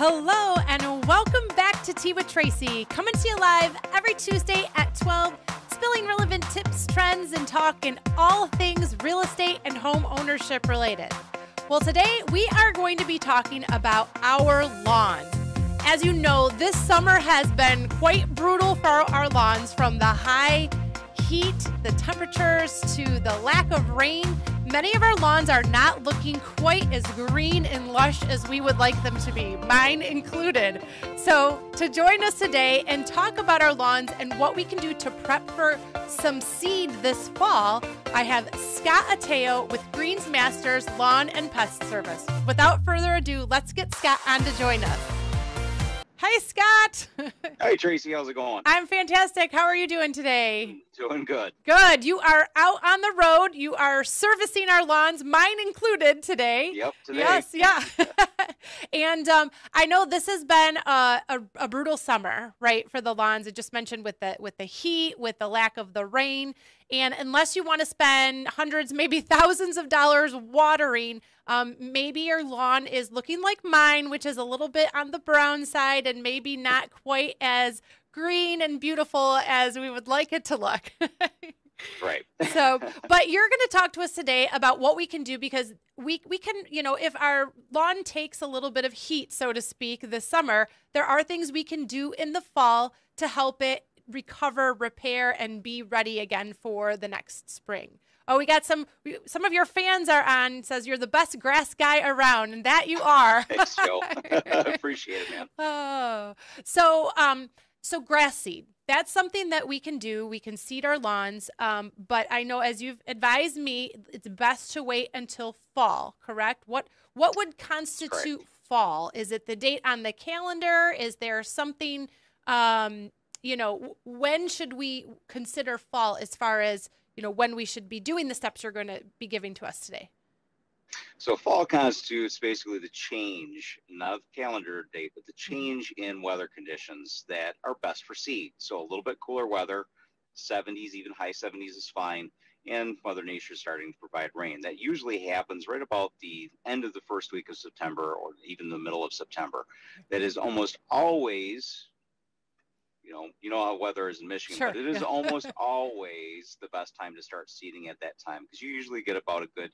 Hello, and welcome back to Tea with Tracy, coming to you live every Tuesday at 12, spilling relevant tips, trends, and talk in all things real estate and home ownership related. Well, today we are going to be talking about our lawns. As you know, this summer has been quite brutal for our lawns from the high heat, the temperatures, to the lack of rain Many of our lawns are not looking quite as green and lush as we would like them to be, mine included. So, to join us today and talk about our lawns and what we can do to prep for some seed this fall, I have Scot Atyeo with Greens Masters Lawn and Pest Service. Without further ado, let's get Scott on to join us. Hey, Scot. hey, Tracy. How's it going? I'm fantastic. How are you doing today? Doing good. Good. You are out on the road. You are servicing our lawns, mine included today. Yep, today. Yes, yeah. and um, I know this has been a, a, a, brutal summer, right, for the lawns. I just mentioned with the with the heat, with the lack of the rain, and unless you want to spend hundreds, maybe thousands of dollars watering, um, maybe your lawn is looking like mine, which is a little bit on the brown side and maybe not quite as green and beautiful as we would like it to look. right. so, but you're going to talk to us today about what we can do because we we can, you know, if our lawn takes a little bit of heat, so to speak, this summer, there are things we can do in the fall to help it recover, repair, and be ready again for the next spring. Oh, we got some. Some of your fans are on. Says you're the best grass guy around, and that you are. Thanks, Joe. Appreciate it, man. Oh, so um, so grass seed. That's something that we can do. We can seed our lawns. Um, but I know, as you've advised me, it's best to wait until fall. Correct? What What would constitute correct. fall? Is it the date on the calendar? Is there something? Um, you know, when should we consider fall as far as, you know, when we should be doing the steps you're going to be giving to us today? So fall constitutes basically the change, not the calendar date, but the change in weather conditions that are best for seed. So a little bit cooler weather, 70s, even high 70s is fine, and Mother Nature is starting to provide rain. That usually happens right about the end of the first week of September or even the middle of September. That is almost always you know, you know how weather is in Michigan, sure. but it is almost always the best time to start seeding at that time because you usually get about a good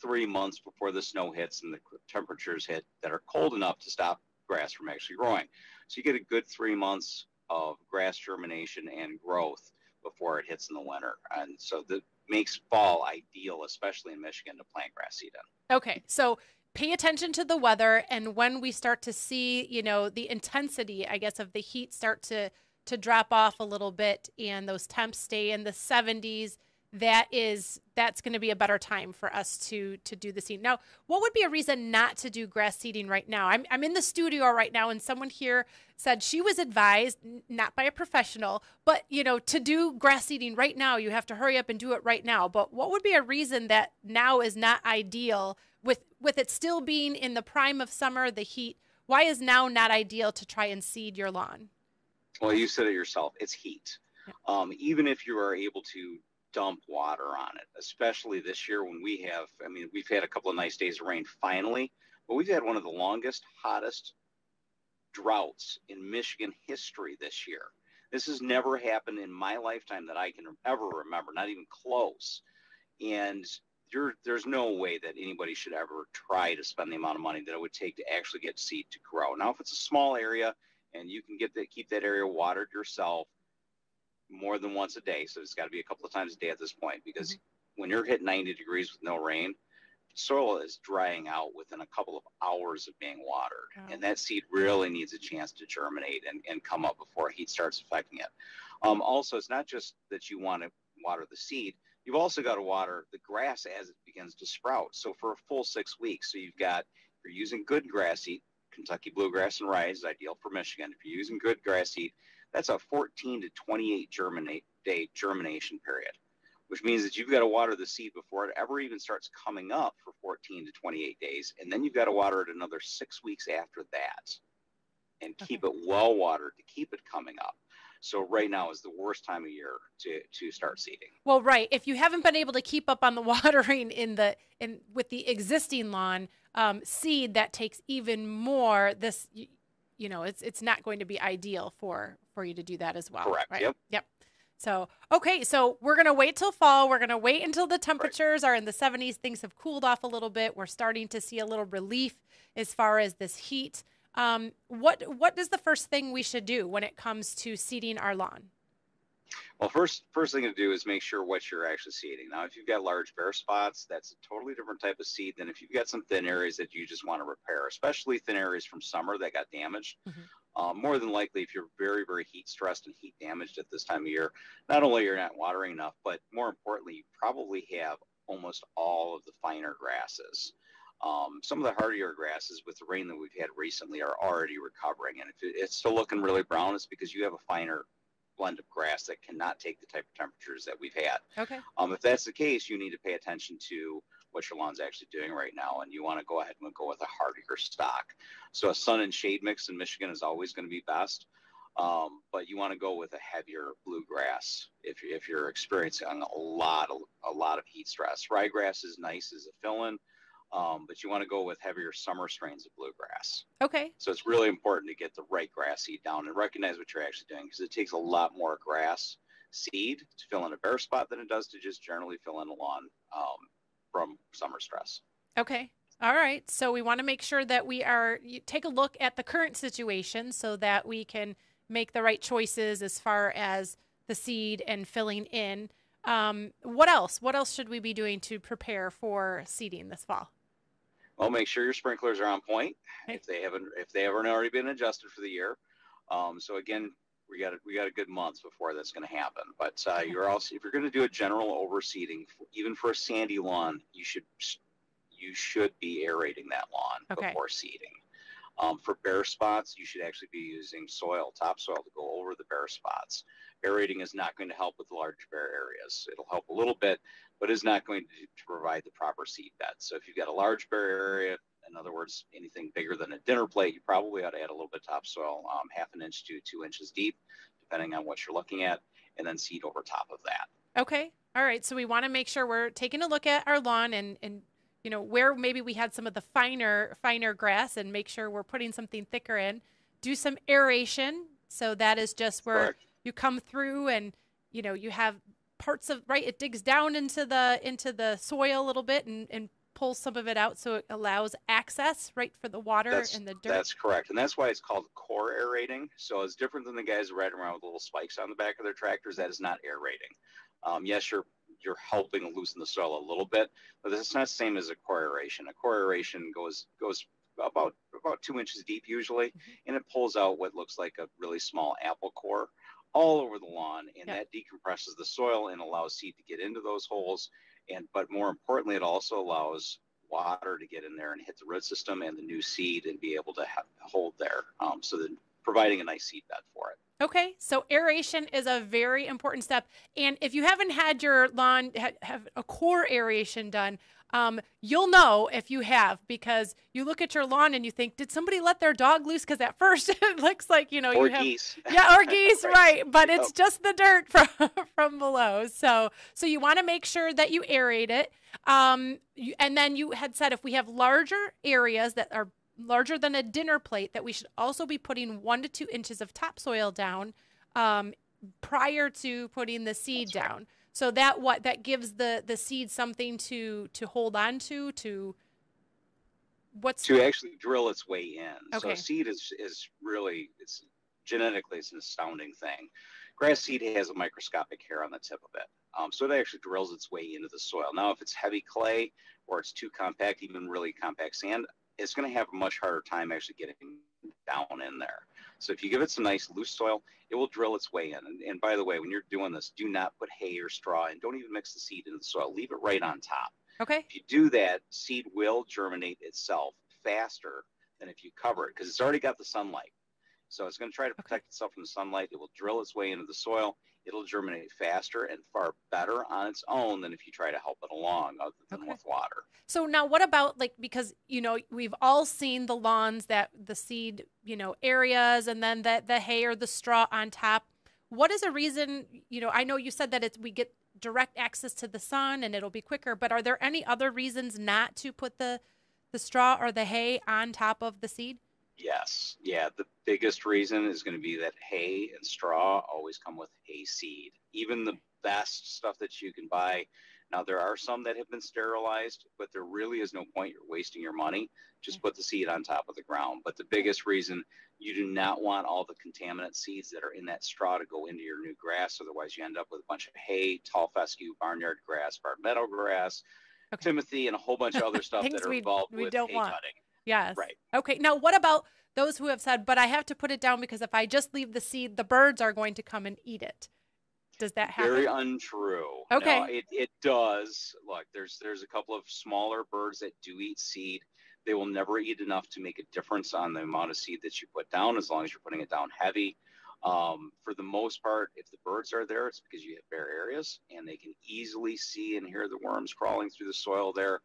three months before the snow hits and the temperatures hit that are cold enough to stop grass from actually growing. So you get a good three months of grass germination and growth before it hits in the winter, and so that makes fall ideal, especially in Michigan, to plant grass seed in. Okay, so pay attention to the weather and when we start to see you know the intensity i guess of the heat start to to drop off a little bit and those temps stay in the 70s that is that's going to be a better time for us to to do the seeding. Now, what would be a reason not to do grass seeding right now? I'm I'm in the studio right now and someone here said she was advised not by a professional, but you know, to do grass seeding right now, you have to hurry up and do it right now. But what would be a reason that now is not ideal with with it still being in the prime of summer, the heat? Why is now not ideal to try and seed your lawn? Well, you said it yourself. It's heat. Um, even if you are able to dump water on it, especially this year when we have, I mean, we've had a couple of nice days of rain finally, but we've had one of the longest, hottest droughts in Michigan history this year. This has never happened in my lifetime that I can ever remember, not even close. And there's no way that anybody should ever try to spend the amount of money that it would take to actually get seed to grow. Now, if it's a small area, and you can get that keep that area watered yourself more than once a day. So it's got to be a couple of times a day at this point because mm-hmm. when you're hitting 90 degrees with no rain, soil is drying out within a couple of hours of being watered. Oh. And that seed really needs a chance to germinate and, and come up before heat starts affecting it. Um, also, it's not just that you want to water the seed, you've also got to water the grass as it begins to sprout. So for a full six weeks, so you've got, you're using good grass seed, Kentucky bluegrass and rye is ideal for Michigan. If you're using good grass seed, that's a 14 to 28 germinate day germination period, which means that you've got to water the seed before it ever even starts coming up for 14 to 28 days, and then you've got to water it another six weeks after that, and keep okay. it well watered to keep it coming up. So right now is the worst time of year to to start seeding. Well, right. If you haven't been able to keep up on the watering in the in with the existing lawn um, seed, that takes even more. This you know, it's it's not going to be ideal for for you to do that as well. Correct. Right? Yep. Yep. So, okay, so we're going to wait till fall. We're going to wait until the temperatures right. are in the 70s. Things have cooled off a little bit. We're starting to see a little relief as far as this heat. Um, what what is the first thing we should do when it comes to seeding our lawn? Well, first first thing to do is make sure what you're actually seeding. Now, if you've got large bare spots, that's a totally different type of seed than if you've got some thin areas that you just want to repair, especially thin areas from summer that got damaged. Mm-hmm. Um, more than likely, if you're very very heat stressed and heat damaged at this time of year, not only you're not watering enough, but more importantly, you probably have almost all of the finer grasses. Um, some of the hardier grasses with the rain that we've had recently are already recovering. And if it's still looking really brown, it's because you have a finer blend of grass that cannot take the type of temperatures that we've had. Okay. Um, if that's the case, you need to pay attention to what your lawn's actually doing right now, and you want to go ahead and go with a hardier stock. So a sun and shade mix in Michigan is always going to be best. Um, but you want to go with a heavier bluegrass if, if you're experiencing a lot of a lot of heat stress. Ryegrass is nice as a fill-in, um, but you want to go with heavier summer strains of bluegrass. Okay. So it's really important to get the right grass seed down and recognize what you're actually doing because it takes a lot more grass seed to fill in a bare spot than it does to just generally fill in a lawn um, from summer stress. Okay. All right. So we want to make sure that we are take a look at the current situation so that we can make the right choices as far as the seed and filling in. Um, what else? What else should we be doing to prepare for seeding this fall? Well, make sure your sprinklers are on point if they haven't if they haven't already been adjusted for the year. Um, so again, we got a, we got a good month before that's going to happen. But uh, you're also if you're going to do a general overseeding, even for a sandy lawn, you should you should be aerating that lawn okay. before seeding. Um, for bare spots, you should actually be using soil, topsoil, to go over the bare spots. Aerating is not going to help with large bare areas. It'll help a little bit, but is not going to, to provide the proper seed bed. So if you've got a large bare area, in other words, anything bigger than a dinner plate, you probably ought to add a little bit of topsoil, um, half an inch to two inches deep, depending on what you're looking at, and then seed over top of that. Okay. All right. So we want to make sure we're taking a look at our lawn and, and you know where maybe we had some of the finer finer grass and make sure we're putting something thicker in. Do some aeration. So that is just where Correct. you come through and you know you have parts of right it digs down into the into the soil a little bit and, and pulls some of it out. So it allows access right for the water that's, and the dirt. that's correct. And that's why it's called core aerating. So it's different than the guys riding around with little spikes on the back of their tractors. That is not aerating. Um, yes you're you're helping loosen the soil a little bit, but it's not the same as a core aeration. A core aeration goes goes about about two inches deep usually, mm-hmm. and it pulls out what looks like a really small apple core all over the lawn, and yeah. that decompresses the soil and allows seed to get into those holes. And but more importantly, it also allows water to get in there and hit the root system and the new seed and be able to have, hold there. Um, so then providing a nice seed bed for it. Okay, so aeration is a very important step. And if you haven't had your lawn ha- have a core aeration done, um, you'll know if you have because you look at your lawn and you think, did somebody let their dog loose? Because at first it looks like you know or you have geese. yeah, or geese, right. But it's oh. just the dirt from from below. So so you want to make sure that you aerate it. Um, you, and then you had said if we have larger areas that are larger than a dinner plate that we should also be putting one to two inches of topsoil down um, prior to putting the seed down. So that what that gives the the seed something to to hold on to to what's to actually drill its way in. Okay. So seed is is really it's genetically it's an astounding thing. Grass seed has a microscopic hair on the tip of it. Um, so it actually drills its way into the soil. Now, if it's heavy clay or it's too compact, even really compact sand, it's going to have a much harder time actually getting down in there. So if you give it some nice loose soil, it will drill its way in. And, and by the way, when you're doing this, do not put hay or straw and don't even mix the seed into the soil. Leave it right on top. Okay. If you do that, seed will germinate itself faster than if you cover it because it's already got the sunlight. So it's going to try to protect okay. itself from the sunlight. It will drill its way into the soil. It'll germinate faster and far better on its own than if you try to help it along other than okay. with water. So now what about like because you know we've all seen the lawns that the seed, you know, areas and then the the hay or the straw on top. What is a reason, you know, I know you said that it's we get direct access to the sun and it'll be quicker, but are there any other reasons not to put the the straw or the hay on top of the seed? Yes. Yeah. The biggest reason is going to be that hay and straw always come with hay seed. Even the best stuff that you can buy. Now, there are some that have been sterilized, but there really is no point. You're wasting your money. Just put the seed on top of the ground. But the biggest reason you do not want all the contaminant seeds that are in that straw to go into your new grass. Otherwise, you end up with a bunch of hay, tall fescue, barnyard grass, barred meadow grass, okay. Timothy, and a whole bunch of other stuff that are we, involved we with don't hay want. cutting. Yes. Right. Okay. Now, what about those who have said, but I have to put it down because if I just leave the seed, the birds are going to come and eat it. Does that happen? Very untrue. Okay. No, it, it does. Look, there's there's a couple of smaller birds that do eat seed. They will never eat enough to make a difference on the amount of seed that you put down, as long as you're putting it down heavy. Um, for the most part, if the birds are there, it's because you have bare areas and they can easily see and hear the worms crawling through the soil there.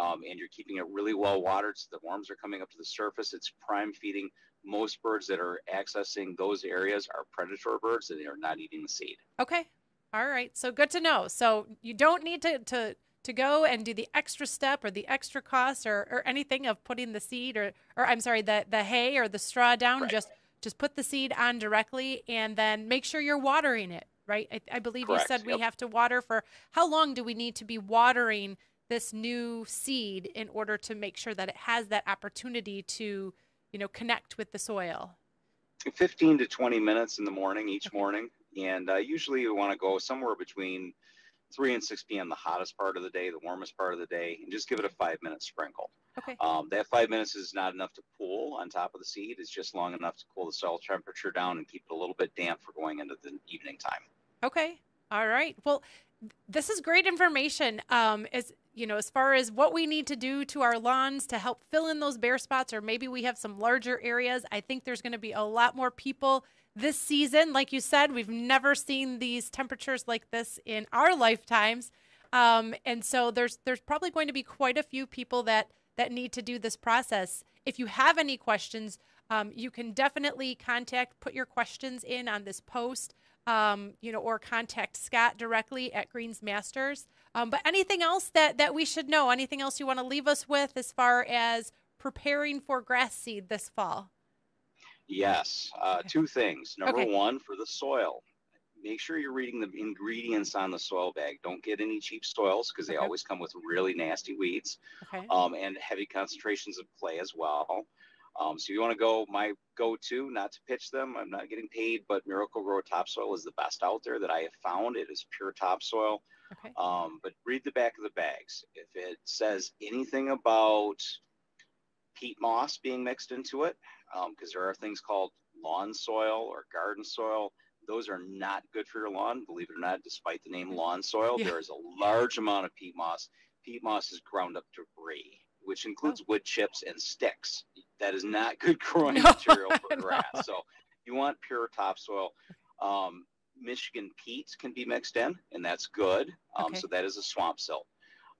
Um, and you're keeping it really well watered so the worms are coming up to the surface. It's prime feeding. Most birds that are accessing those areas are predator birds and they are not eating the seed. Okay. All right. So good to know. So you don't need to, to, to go and do the extra step or the extra cost or, or anything of putting the seed or, or I'm sorry, the, the hay or the straw down. Right. Just just put the seed on directly and then make sure you're watering it, right? I, I believe Correct. you said we have to water for how long do we need to be watering this new seed in order to make sure that it has that opportunity to, you know, connect with the soil? 15 to 20 minutes in the morning each morning. And uh, usually you want to go somewhere between 3 and 6 p.m., the hottest part of the day, the warmest part of the day, and just give it a five minute sprinkle. Okay. Um, that five minutes is not enough to pool on top of the seed. It's just long enough to cool the soil temperature down and keep it a little bit damp for going into the evening time. Okay. All right. Well, this is great information. Um, as you know, as far as what we need to do to our lawns to help fill in those bare spots, or maybe we have some larger areas. I think there's going to be a lot more people this season. Like you said, we've never seen these temperatures like this in our lifetimes, um, and so there's there's probably going to be quite a few people that that need to do this process. If you have any questions, um, you can definitely contact, put your questions in on this post um, you know, or contact Scot directly at Greens Masters. Um, but anything else that that we should know? Anything else you want to leave us with as far as preparing for grass seed this fall? Yes, uh, Okay. two things. Number Okay. one, for the soil, make sure you're reading the ingredients on the soil bag. Don't get any cheap soils because they Okay. always come with really nasty weeds Okay. um, and heavy concentrations of clay as well. Um, so you want to go, my go-to, not to pitch them, I'm not getting paid, but Miracle-Gro topsoil is the best out there that I have found. It is pure topsoil. Okay. Um, but read the back of the bags. If it says anything about peat moss being mixed into it, because there are things called lawn soil or garden soil, those are not good for your lawn. Believe it or not, despite the name lawn soil, Yeah. there is a large amount of peat moss. Peat moss is ground up debris, which includes wood chips and sticks. That is not good growing No, material for no. grass. So you want pure topsoil. Um, Michigan peat can be mixed in, and that's good. Um, Okay. So that is a swamp silt.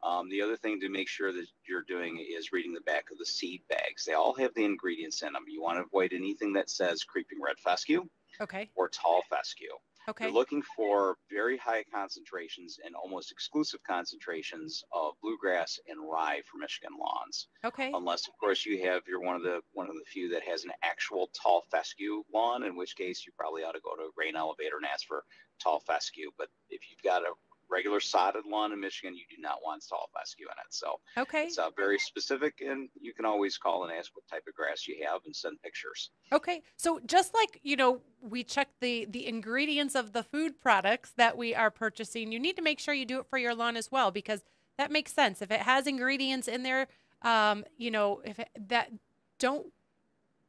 Um, the other thing to make sure that you're doing is reading the back of the seed bags. They all have the ingredients in them. You want to avoid anything that says creeping red fescue Okay. or tall fescue. Okay. You're looking for very high concentrations and almost exclusive concentrations of bluegrass and rye for Michigan lawns. Okay. Unless, of course, you have you're one of the one of the few that has an actual tall fescue lawn, in which case you probably ought to go to a grain Elevator and ask for tall fescue. But if you've got a regular sodded lawn in Michigan, you do not want tall fescue in it. So Okay. it's uh, very specific, and you can always call and ask what type of grass you have and send pictures. Okay. So just like, you know, we check the the ingredients of the food products that we are purchasing, you need to make sure you do it for your lawn as well because that makes sense. If it has ingredients in there, um, you know, if it, that don't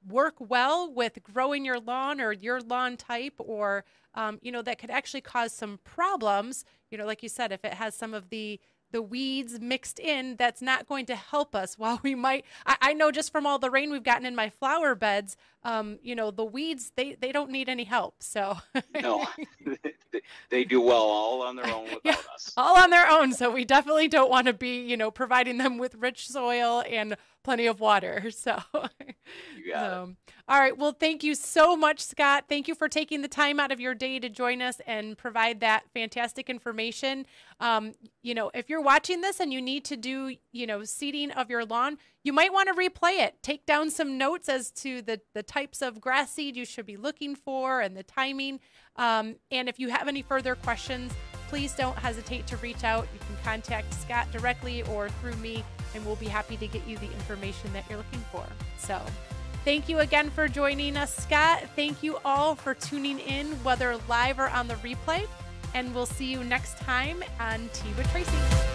work well with growing your lawn or your lawn type or um, you know that could actually cause some problems you know like you said if it has some of the the weeds mixed in that's not going to help us while we might I, I know just from all the rain we've gotten in my flower beds um, you know the weeds they they don't need any help so No, they, they do well all on their own without Yeah. us. all on their own so we definitely don't want to be you know providing them with rich soil and plenty of water so um. All right. Well, thank you so much, Scot. Thank you for taking the time out of your day to join us and provide that fantastic information. Um, you know, if you're watching this and you need to do, you know, seeding of your lawn, you might want to replay it. Take down some notes as to the the types of grass seed you should be looking for and the timing. Um, and if you have any further questions, please don't hesitate to reach out. You can contact Scot directly or through me, and we'll be happy to get you the information that you're looking for. So, thank you again for joining us, Scot. Thank you all for tuning in, whether live or on the replay. And we'll see you next time on Tea with Tracy.